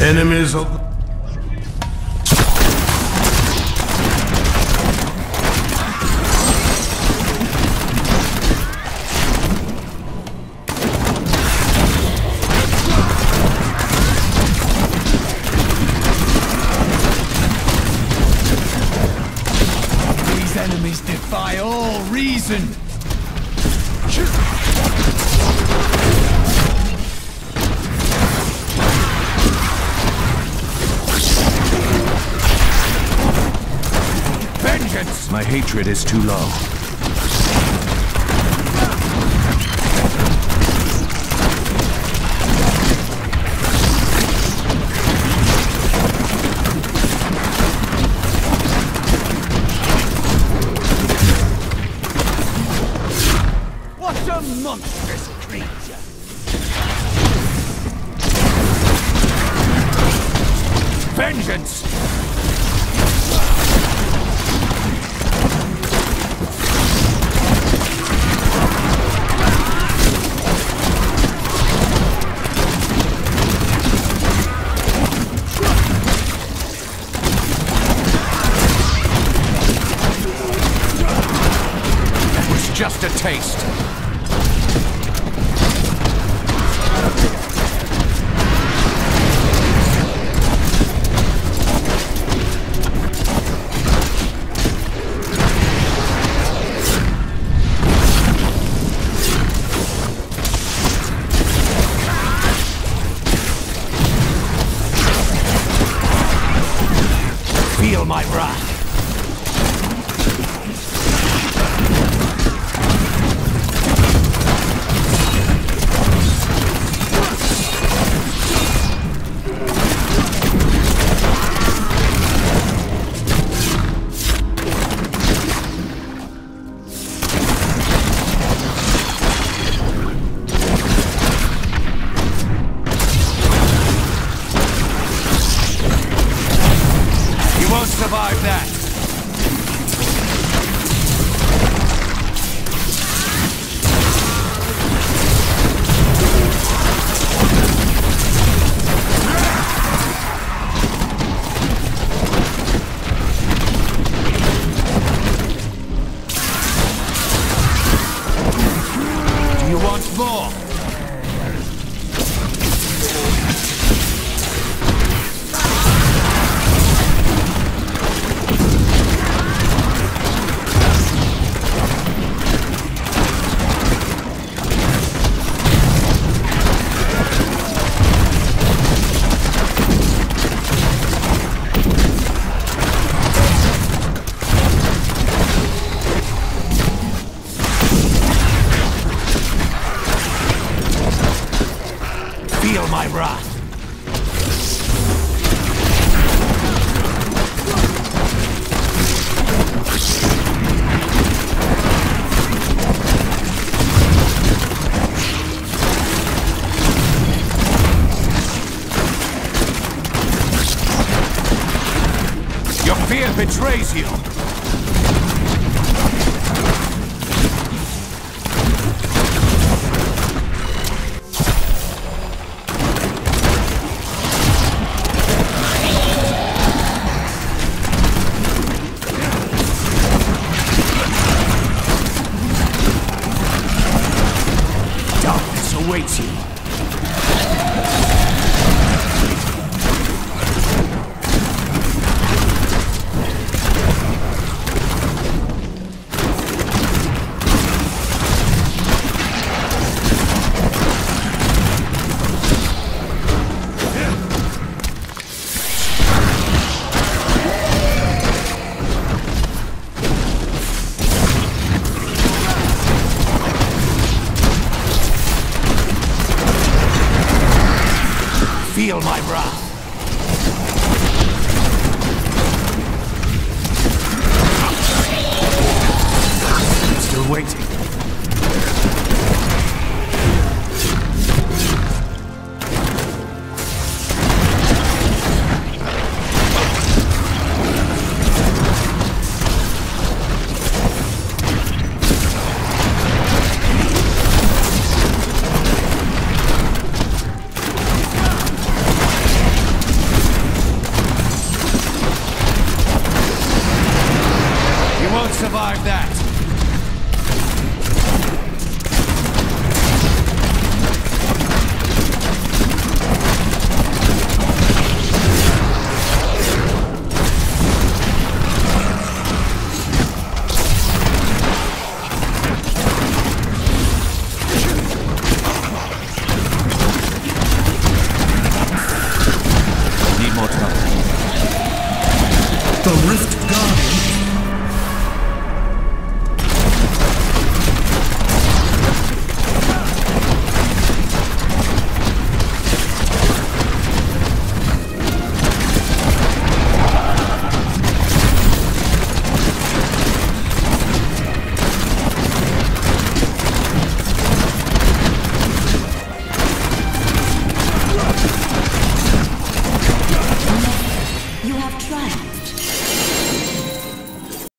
Enemies of These enemies defy all reason. Vengeance! My hatred is too low. What a monstrous creature! Vengeance! A taste. Feel my wrath. Survive that. You want more? Feel my wrath. Your fear betrays you. Feel my wrath. The rift